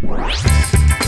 Música